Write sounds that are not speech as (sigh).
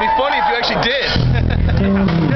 It'd be funny if you actually did. (laughs)